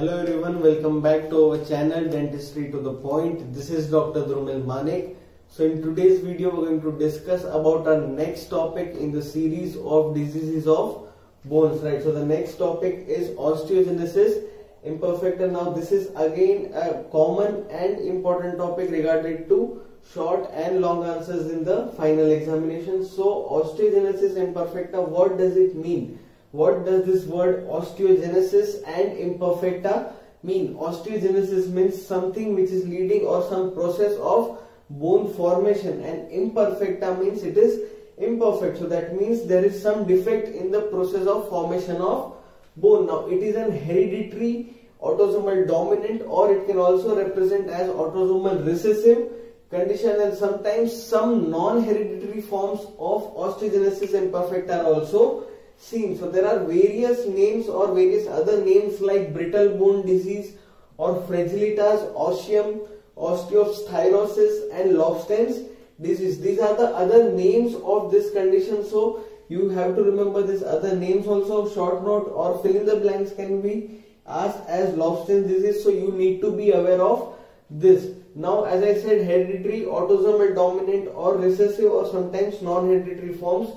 Hello everyone, welcome back to our channel Dentistry to the Point. This is Dr. Dhrumil Manek. So in today's video we're going to discuss about our next topic in the series of diseases of bones, right? So the next topic is osteogenesis imperfecta. Now this is again a common and important topic regarding to short and long answers in the final examination. So osteogenesis imperfecta, what does it mean? What does this word osteogenesis and imperfecta mean? Osteogenesis means something which is leading or some process of bone formation and imperfecta means it is imperfect. So that means there is some defect in the process of formation of bone. Now it is an hereditary autosomal dominant or it can also represent as autosomal recessive condition and sometimes some non-hereditary forms of osteogenesis imperfecta are also seen. So there are various names or various other names like brittle bone disease or fragilitas ossium, osteopsathyrosis and Lobstein's disease. These are the other names of this condition. So you have to remember these other names also. Short note or fill in the blanks can be asked as Lobstein's disease. So you need to be aware of this. Now as I said hereditary, autosomal dominant or recessive or sometimes non-hereditary forms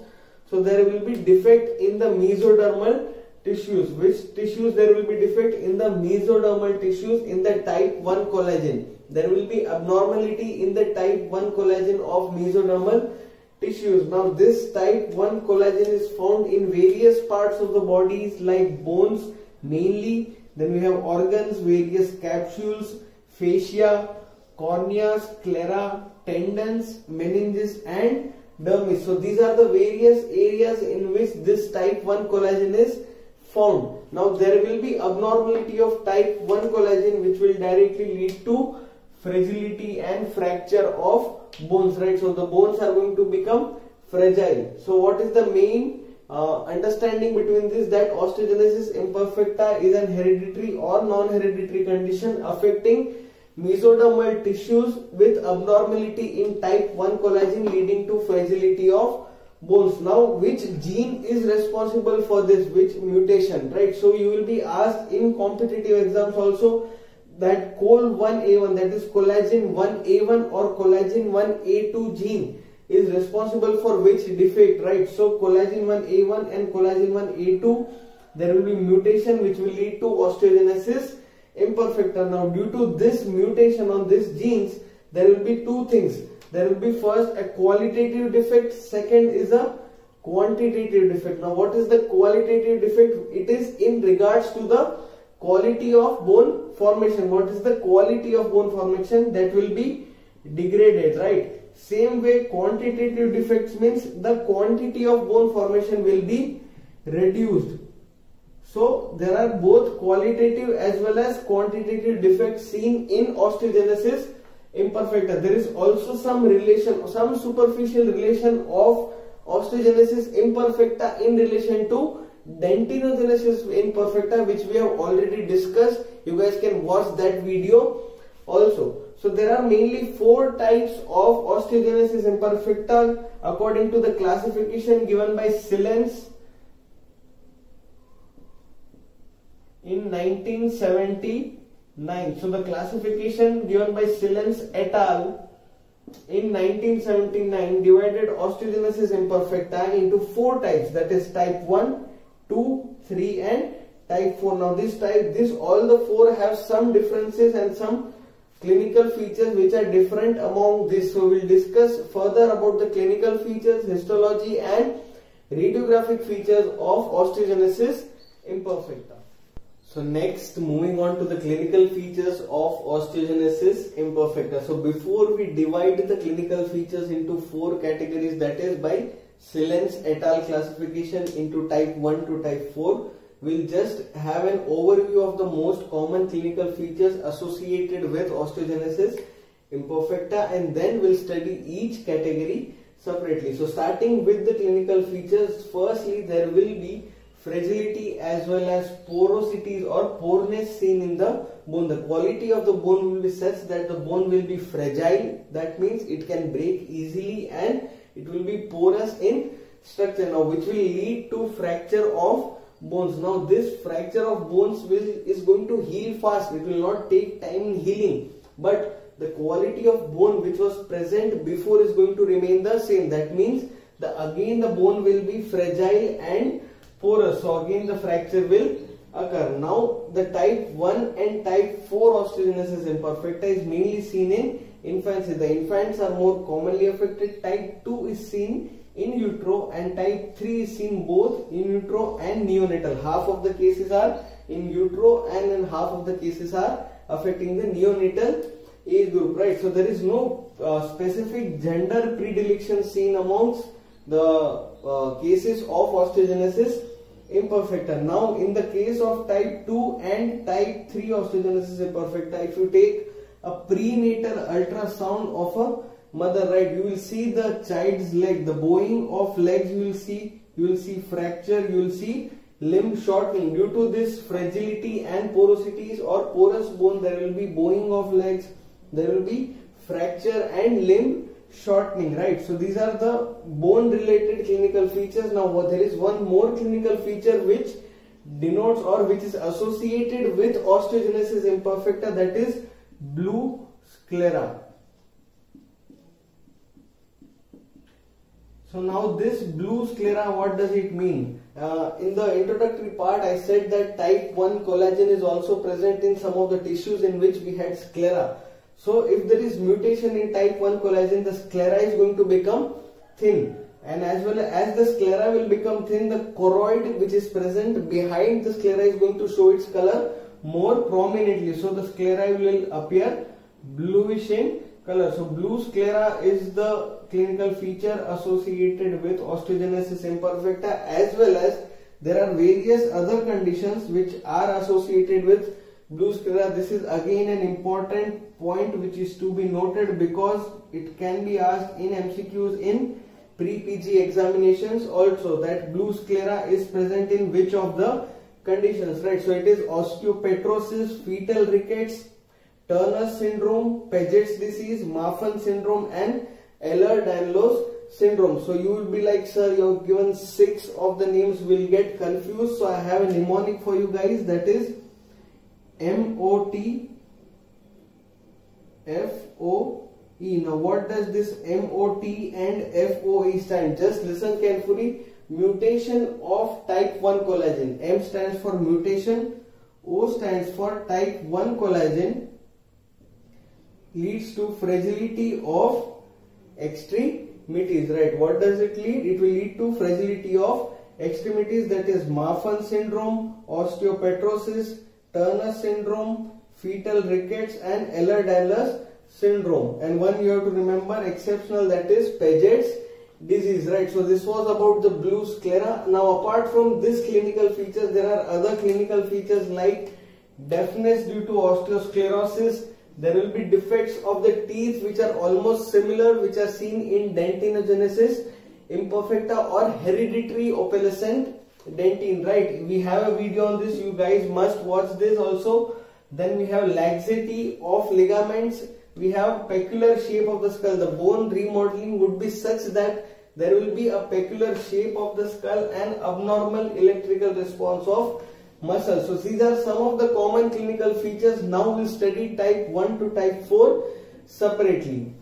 so there will be defect in the mesodermal tissues. Which tissues there will be defect in the mesodermal tissues in the type 1 collagen. There will be abnormality in the type 1 collagen of mesodermal tissues. Now this type 1 collagen is found in various parts of the bodies like bones mainly. Then we have organs, various capsules, fascia, cornea, sclera, tendons, meninges and dermis. So these are the various areas in which this type 1 collagen is formed. Now there will be abnormality of type 1 collagen which will directly lead to fragility and fracture of bones, right? So the bones are going to become fragile. So what is the main uh, understanding between this that osteogenesis imperfecta is an hereditary or non-hereditary condition affecting mesodermal tissues with abnormality in type 1 collagen leading to fragility of bones. Now, which gene is responsible for this, which mutation, right? So, you will be asked in competitive exams also that COL1A1 that is collagen 1A1 or collagen 1A2 gene is responsible for which defect, right? So, collagen 1A1 and collagen 1A2 there will be mutation which will lead to osteogenesis imperfecta. Now due to this mutation on these genes, there will be two things. There will be first a qualitative defect, second is a quantitative defect. Now what is the qualitative defect? It is in regards to the quality of bone formation. What is the quality of bone formation? That will be degraded, right? Same way quantitative defects means the quantity of bone formation will be reduced so there are both qualitative as well as quantitative defects seen in osteogenesis imperfecta. There is also some relation, some superficial relation of osteogenesis imperfecta in relation to dentinogenesis imperfecta which we have already discussed. You guys can watch that video also. So there are mainly four types of osteogenesis imperfecta according to the classification given by Sillence in 1979. So the classification given by Sillence et al. in 1979 divided osteogenesis imperfecta into four types that is type 1, 2, 3 and type 4. Now this type, this all the four have some differences and some clinical features which are different among this. So we'll discuss further about the clinical features, histology and radiographic features of osteogenesis imperfecta. So next moving on to the clinical features of osteogenesis imperfecta. So before we divide the clinical features into four categories that is by Sillence et al classification into type 1 to type 4 we'll just have an overview of the most common clinical features associated with osteogenesis imperfecta and then we'll study each category separately. So starting with the clinical features firstly there will be fragility as well as porosities or poreness seen in the bone. The quality of the bone will be such that the bone will be fragile. That means it can break easily and it will be porous in structure now which will lead to fracture of bones. Now this fracture of bones will is going to heal fast. It will not take time in healing. But the quality of bone which was present before is going to remain the same. That means the again the bone will be fragile and porous. So again the fracture will occur. Now the type 1 and type 4 osteogenesis imperfecta is mainly seen in infancy. The infants are more commonly affected. Type 2 is seen in utero and type 3 is seen both in utero and neonatal. Half of the cases are in utero and in half of the cases are affecting the neonatal age group, right? So there is no uh, specific gender predilection seen amongst the uh, cases of osteogenesis imperfecta. Now in the case of type 2 and type 3 osteogenesis imperfecta, if you take a prenatal ultrasound of a mother, right, you will see the child's leg, the bowing of legs you will see, you will see fracture, you will see limb shortening. Due to this fragility and porosities or porous bone, there will be bowing of legs, there will be fracture and limb shortening right? So these are the bone related clinical features. Now there is one more clinical feature which denotes or which is associated with osteogenesis imperfecta that is blue sclera. So now this blue sclera what does it mean? Uh, in the introductory part I said that type 1 collagen is also present in some of the tissues in which we had sclera so if there is mutation in type 1 collagen, the sclera is going to become thin. And as well as the sclera will become thin, the choroid which is present behind the sclera is going to show its color more prominently. So the sclera will appear bluish in color. So blue sclera is the clinical feature associated with osteogenesis imperfecta as well as there are various other conditions which are associated with blue sclera this is again an important point which is to be noted because it can be asked in MCQs in pre-PG examinations also that blue sclera is present in which of the conditions right? So it is osteopetrosis fetal rickets Turner syndrome Paget's disease Marfan syndrome and Ehlers-Danlos syndrome. So you will be like sir you have given six of the names will get confused. So I have a mnemonic for you guys that is MOT FOE. Now what does this MOT and FOE stand? Just listen carefully. Mutation of type 1 collagen. M stands for mutation. O stands for type 1 collagen leads to fragility of extremities. Right. What does it lead? It will lead to fragility of extremities that is Marfan syndrome, osteopetrosis, Turner syndrome, fetal rickets and Ehlers-Danlos syndrome. And one you have to remember exceptional that is Paget's disease, right? So this was about the blue sclera. Now apart from this clinical features, there are other clinical features like deafness due to otosclerosis. There will be defects of the teeth which are almost similar which are seen in dentinogenesis imperfecta or hereditary opalescent dentine right? We have a video on this. You guys must watch this also. Then we have laxity of ligaments. We have peculiar shape of the skull. The bone remodeling would be such that there will be a peculiar shape of the skull and abnormal electrical response of muscle. So these are some of the common clinical features. Now we'll study type 1 to type 4 separately